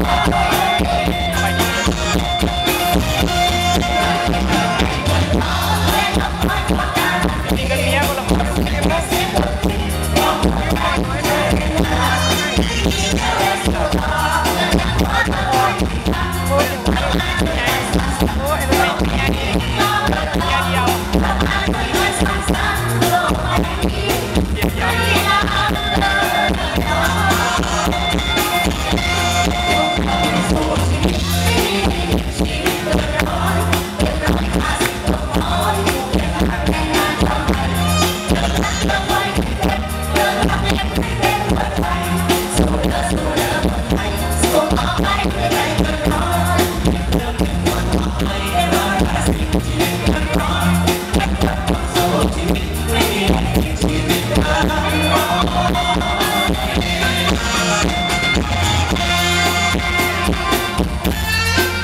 Yeah.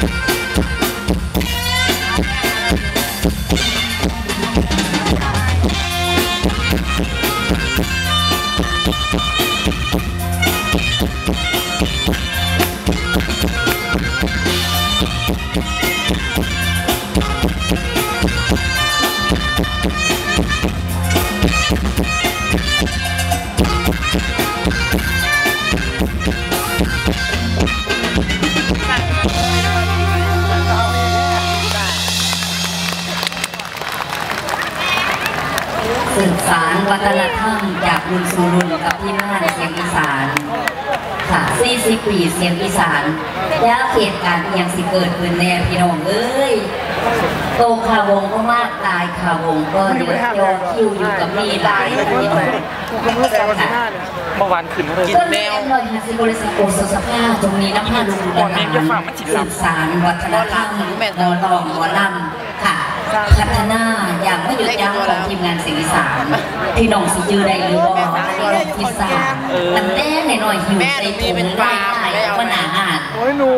Thank สืบสารวัฒนธรรมจากรุ่นสู่รุ่นกับที่ม่านเสียงอีสาน ค่ะ40ปีเสียงอีสานแล้วเหตุการณ์อิหยังสิเกิดขึ้นแน่พี่น้องเอ้ยโตขาวงก็มากตายขาวงก็เดือดยอคิวอยู่กับมีหลายพี่น้องค่ะเมื่อวานขึ้นเลยต้นแมวหน่อยฮะสิบริสิโอสสภาตรงนี้น้ำผ้าลุงดังหลานสืบสารวัฒนธรรมนอลองหมอลำค่ะ พัฒนาอย่างไม่หยุดยั้งของทีมงานเสียงอีสาน พี่น้องสิจือได้หรือบ่อันนี้น้องที่สามตั้งแต่หน่อยๆหิวใจผมได้ได้มันหนาหาดโอ้ยหนู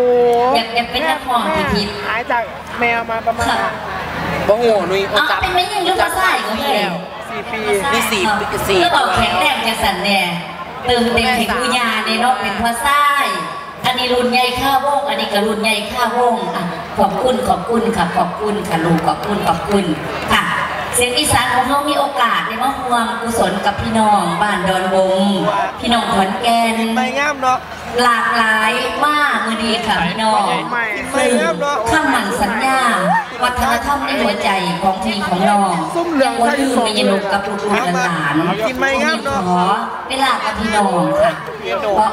อยากอยากเป็นนักร้องที่พิษหายจากแมวมาประมาณค่ะบ่หูนุ้ยอ๋อเป็นไม่ยังยุบมาใส่ก็เลยสี่ปีนี่สี่สี่ก็บอกแข็งแรงจังสันแน่เติมเต็มแห่งกุญาในเนาะเป็นพ่อไส้อันนี้รุ่นใหญ่ข้าวงอันนี้ก็รุ่นใหญ่ข้าวงอะขอบคุณขอบคุณค่ะขอบคุณค่ะลุงขอบคุณขอบคุณค่ะ เสียงอีสานของเขามีโอกาสได้มาห่วมกุศลกับพี่น้องบ้านดอนบงพี่น้องขอนแก่นไม่งามเนาะหลากหลายมากมือดีค่ะพี่น้องไม่ซึ่งไม่ครับเนอะข้ามหมั่นสัญญาวัฒนธรรมในหัวใจของพี่ของน้องซุ่มเหลืองวันลืมไม่ยนกกับลูกๆหลานๆกินไม่งามเนอะขอเวลากับพี่น้องค่ะเพราะว่า